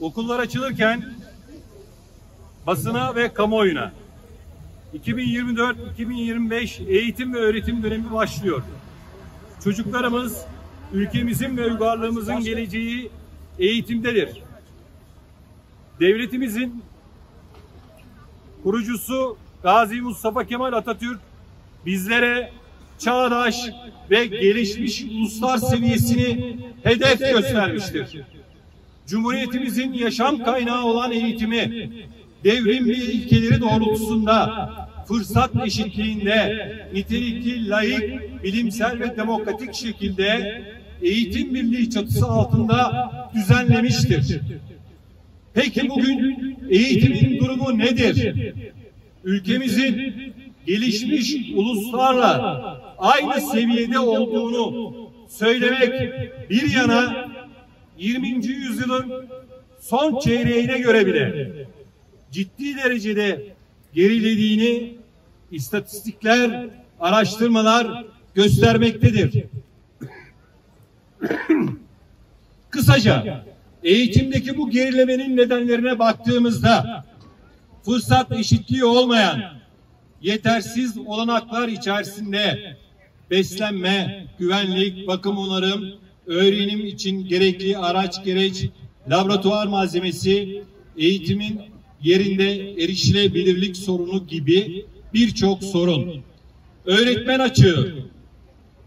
Okullar açılırken basına ve kamuoyuna 2024-2025 eğitim ve öğretim dönemi başlıyor. Çocuklarımız ülkemizin ve uygarlığımızın geleceği eğitimdedir. Devletimizin kurucusu Gazi Mustafa Kemal Atatürk bizlere çağdaş ve gelişmiş uluslar seviyesini hedef göstermiştir. Cumhuriyetimizin yaşam kaynağı olan eğitimi devrimli ilkeleri doğrultusunda fırsat eşitliğinde nitelikli, layık, bilimsel ve demokratik şekilde eğitim birliği çatısı altında düzenlemiştir. Peki bugün eğitimin durumu nedir? Ülkemizin gelişmiş uluslarla aynı seviyede olduğunu söylemek bir yana 20. yüzyılın son çeyreğine göre bile ciddi derecede gerilediğini istatistikler, araştırmalar göstermektedir. Kısaca eğitimdeki bu gerilemenin nedenlerine baktığımızda fırsat eşitliği olmayan yetersiz olanaklar içerisinde beslenme, güvenlik, bakım onarım, öğrenim için gerekli araç gereç, laboratuvar malzemesi, eğitimin yerinde erişilebilirlik sorunu gibi birçok sorun. Öğretmen açığı,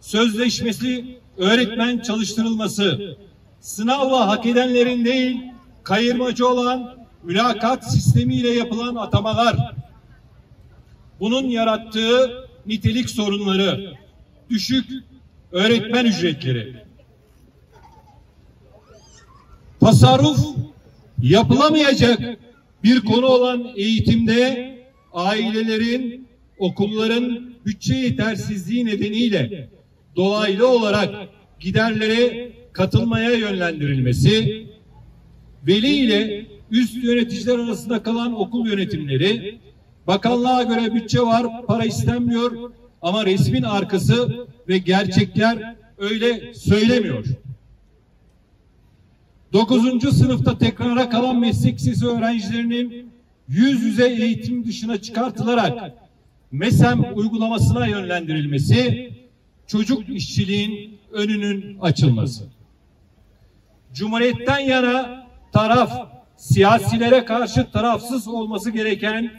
sözleşmesi, öğretmen çalıştırılması, sınavla hak edenlerin değil, kayırmacı olan mülakat sistemiyle yapılan atamalar, bunun yarattığı nitelik sorunları, düşük öğretmen ücretleri, tasarruf yapılamayacak bir konu olan eğitimde ailelerin, okulların bütçe yetersizliği nedeniyle dolaylı olarak giderlere katılmaya yönlendirilmesi, veli ile üst yöneticiler arasında kalan okul yönetimleri, bakanlığa göre bütçe var, para istenmiyor ama resmin arkası ve gerçekler öyle söylemiyor. Dokuzuncu sınıfta tekrara kalan meslek lisesi öğrencilerinin yüz yüze eğitim dışına çıkartılarak MESEM uygulamasına yönlendirilmesi, çocuk işçiliğin önünün açılması. Cumhuriyetten yana taraf, siyasilere karşı tarafsız olması gereken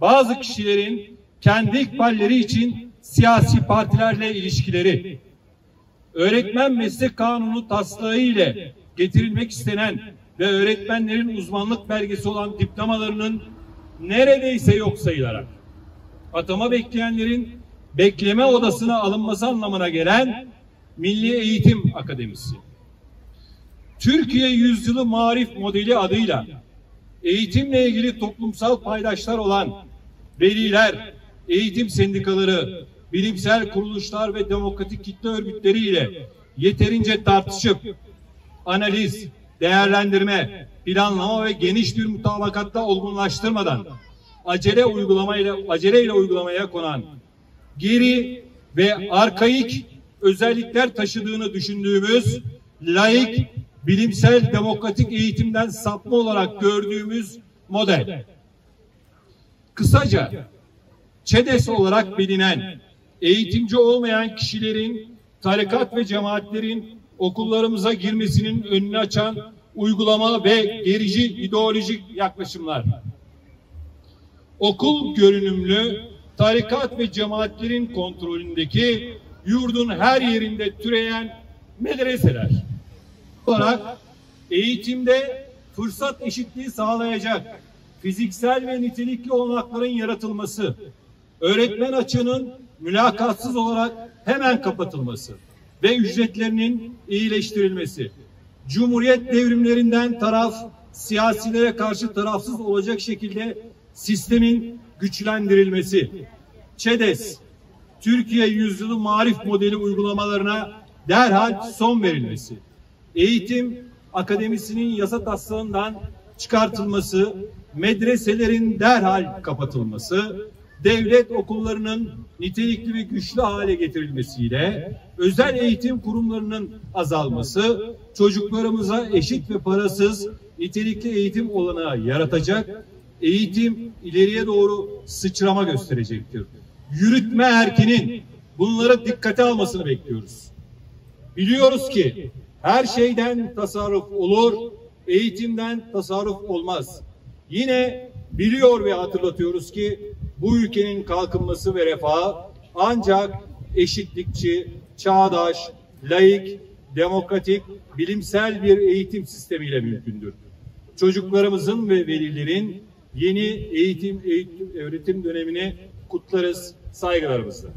bazı kişilerin kendi ikballeri için siyasi partilerle ilişkileri, öğretmen meslek kanunu taslağı ile getirilmek istenen ve öğretmenlerin uzmanlık belgesi olan diplomalarının neredeyse yok sayılarak atama bekleyenlerin bekleme odasına alınması anlamına gelen Milli Eğitim Akademisi. Türkiye Yüzyılı Marif Modeli adıyla eğitimle ilgili toplumsal paydaşlar olan veliler, eğitim sendikaları, bilimsel kuruluşlar ve demokratik kitle örgütleriyle yeterince tartışıp analiz, değerlendirme, planlama ve geniş bir mutabakatta olgunlaştırmadan acele uygulamayla aceleyle uygulamaya konan geri ve arkaik özellikler taşıdığını düşündüğümüz laik, bilimsel, demokratik eğitimden sapma olarak gördüğümüz model. Kısaca ÇEDES olarak bilinen eğitimci olmayan kişilerin, tarikat ve cemaatlerin okullarımıza girmesinin önünü açan uygulama ve gerici ideolojik yaklaşımlar. Okul görünümlü tarikat ve cemaatlerin kontrolündeki yurdun her yerinde türeyen medreseler olarak eğitimde fırsat eşitliği sağlayacak fiziksel ve nitelikli olanakların yaratılması, öğretmen açığının mülakatsız olarak hemen kapatılması ve ücretlerinin iyileştirilmesi, Cumhuriyet devrimlerinden taraf, siyasilere karşı tarafsız olacak şekilde sistemin güçlendirilmesi, ÇEDES, Türkiye Yüzyılı Marif Modeli uygulamalarına derhal son verilmesi, eğitim akademisinin yasa taslağından çıkartılması, medreselerin derhal kapatılması, devlet okullarının nitelikli ve güçlü hale getirilmesiyle özel eğitim kurumlarının azalması, çocuklarımıza eşit ve parasız nitelikli eğitim olanağı yaratacak, eğitim ileriye doğru sıçrama gösterecektir. Yürütme erkinin bunları dikkate almasını bekliyoruz. Biliyoruz ki her şeyden tasarruf olur, eğitimden tasarruf olmaz. Yine biliyor ve hatırlatıyoruz ki bu ülkenin kalkınması ve refahı ancak eşitlikçi, çağdaş, laik, demokratik, bilimsel bir eğitim sistemiyle mümkündür. Çocuklarımızın ve velilerin yeni eğitim, eğitim öğretim dönemini kutlarız saygılarımızla.